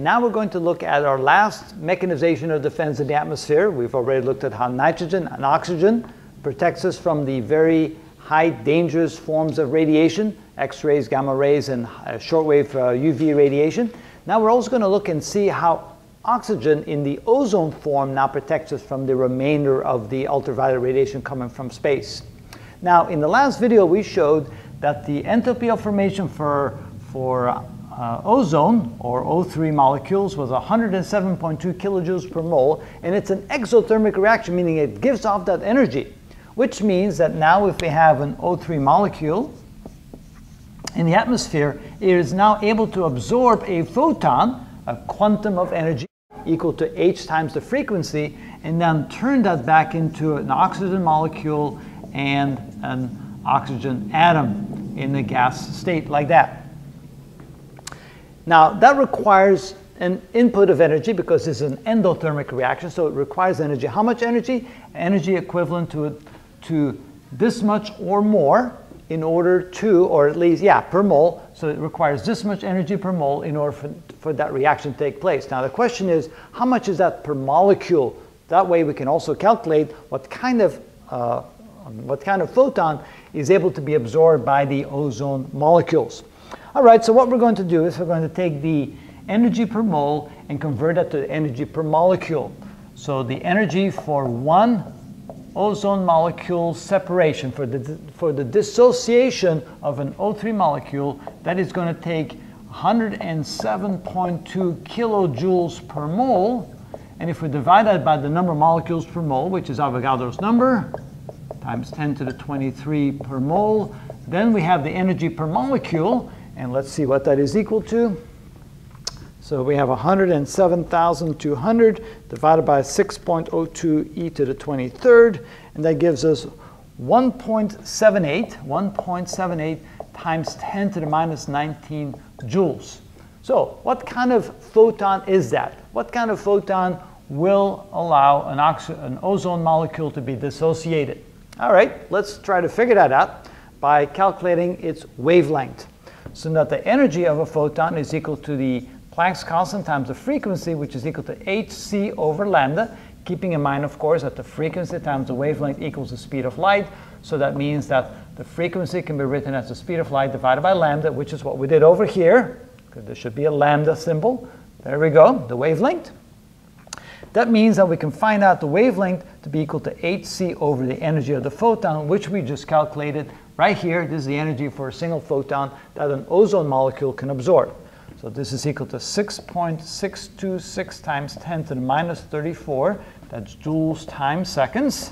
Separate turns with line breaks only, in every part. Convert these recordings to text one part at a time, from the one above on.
Now we're going to look at our last mechanization of defense in the atmosphere. We've already looked at how nitrogen and oxygen protects us from the very high dangerous forms of radiation, X-rays, gamma rays, and uh, shortwave uh, UV radiation. Now we're also going to look and see how oxygen in the ozone form now protects us from the remainder of the ultraviolet radiation coming from space. Now in the last video we showed that the enthalpy of formation for, for uh, ozone, or O3 molecules, was 107.2 kilojoules per mole, and it's an exothermic reaction, meaning it gives off that energy, which means that now if we have an O3 molecule in the atmosphere, it is now able to absorb a photon, a quantum of energy, equal to h times the frequency, and then turn that back into an oxygen molecule and an oxygen atom in the gas state like that. Now, that requires an input of energy because it's an endothermic reaction, so it requires energy. How much energy? Energy equivalent to, to this much or more in order to, or at least, yeah, per mole. So it requires this much energy per mole in order for, for that reaction to take place. Now the question is, how much is that per molecule? That way we can also calculate what kind of, uh, what kind of photon is able to be absorbed by the ozone molecules. All right, so what we're going to do is we're going to take the energy per mole and convert that to energy per molecule. So the energy for one ozone molecule separation, for the, for the dissociation of an O3 molecule, that is going to take 107.2 kilojoules per mole. And if we divide that by the number of molecules per mole, which is Avogadro's number, times 10 to the 23 per mole, then we have the energy per molecule, and let's see what that is equal to. So we have 107,200 divided by 6.02 e to the 23rd, and that gives us 1.78, 1.78 times 10 to the minus 19 joules. So what kind of photon is that? What kind of photon will allow an, an ozone molecule to be dissociated? All right, let's try to figure that out by calculating its wavelength so that the energy of a photon is equal to the Planck's constant times the frequency, which is equal to hc over lambda, keeping in mind, of course, that the frequency times the wavelength equals the speed of light. So that means that the frequency can be written as the speed of light divided by lambda, which is what we did over here. There should be a lambda symbol. There we go, the wavelength. That means that we can find out the wavelength to be equal to hc over the energy of the photon, which we just calculated Right here, this is the energy for a single photon that an ozone molecule can absorb. So this is equal to 6.626 times 10 to the minus 34. That's joules times seconds.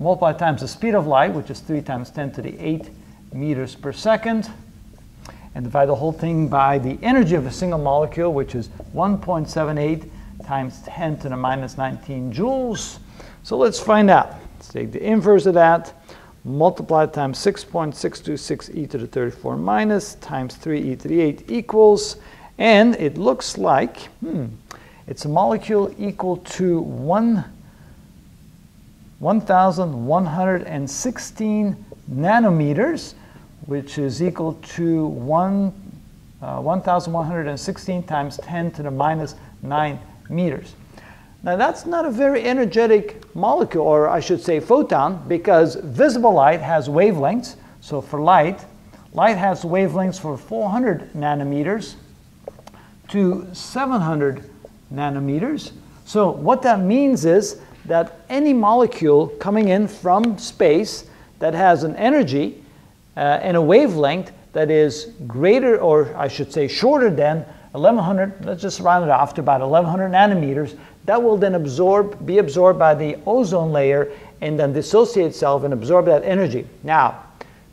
Multiply times the speed of light, which is 3 times 10 to the 8 meters per second. And divide the whole thing by the energy of a single molecule, which is 1.78 times 10 to the minus 19 joules. So let's find out. Let's take the inverse of that multiplied times 6.626 e to the 34 minus times 3 e to the 8 equals, and it looks like, hmm, it's a molecule equal to 1, 1,116 nanometers, which is equal to 1, uh, 1,116 times 10 to the minus 9 meters. Now that's not a very energetic molecule, or I should say photon, because visible light has wavelengths. So for light, light has wavelengths for 400 nanometers to 700 nanometers. So what that means is that any molecule coming in from space that has an energy uh, and a wavelength that is greater, or I should say shorter than 1100, let's just round it off to about 1100 nanometers, that will then absorb, be absorbed by the ozone layer and then dissociate itself and absorb that energy. Now,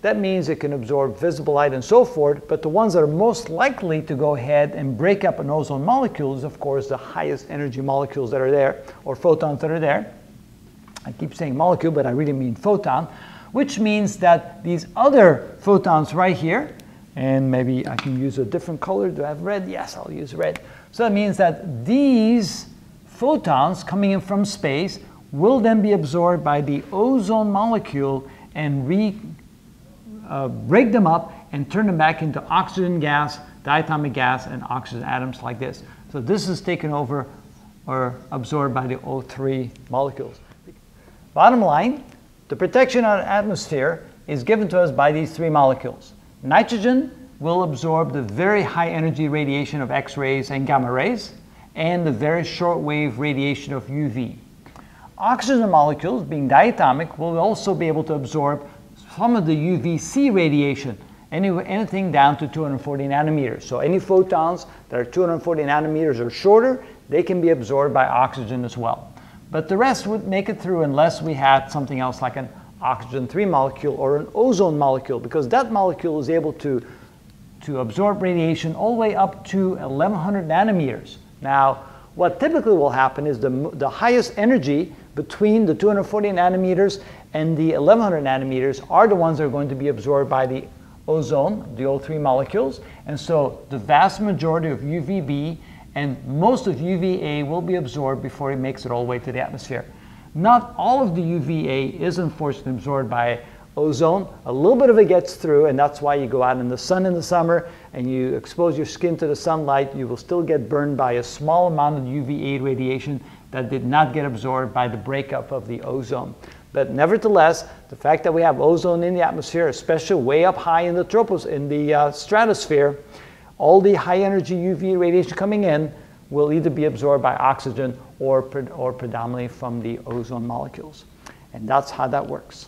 that means it can absorb visible light and so forth, but the ones that are most likely to go ahead and break up an ozone molecule is, of course, the highest energy molecules that are there, or photons that are there. I keep saying molecule, but I really mean photon, which means that these other photons right here, and maybe I can use a different color. Do I have red? Yes, I'll use red. So that means that these photons coming in from space will then be absorbed by the ozone molecule and re, uh, break them up and turn them back into oxygen gas, diatomic gas, and oxygen atoms like this. So this is taken over or absorbed by the O3 molecules. Bottom line, the protection of the atmosphere is given to us by these three molecules. Nitrogen will absorb the very high energy radiation of X-rays and gamma rays and the very short wave radiation of UV. Oxygen molecules, being diatomic, will also be able to absorb some of the UVC radiation, any, anything down to 240 nanometers. So any photons that are 240 nanometers or shorter, they can be absorbed by oxygen as well. But the rest would make it through unless we had something else like an oxygen 3 molecule or an ozone molecule, because that molecule is able to, to absorb radiation all the way up to 1100 nanometers. Now, what typically will happen is the, the highest energy between the 240 nanometers and the 1100 nanometers are the ones that are going to be absorbed by the ozone, the O3 molecules. And so the vast majority of UVB and most of UVA will be absorbed before it makes it all the way to the atmosphere. Not all of the UVA is unfortunately absorbed by ozone. A little bit of it gets through, and that's why you go out in the sun in the summer and you expose your skin to the sunlight. You will still get burned by a small amount of UVA radiation that did not get absorbed by the breakup of the ozone. But nevertheless, the fact that we have ozone in the atmosphere, especially way up high in the tropos, in the uh, stratosphere, all the high energy UV radiation coming in will either be absorbed by oxygen or, or predominantly from the ozone molecules. And that's how that works.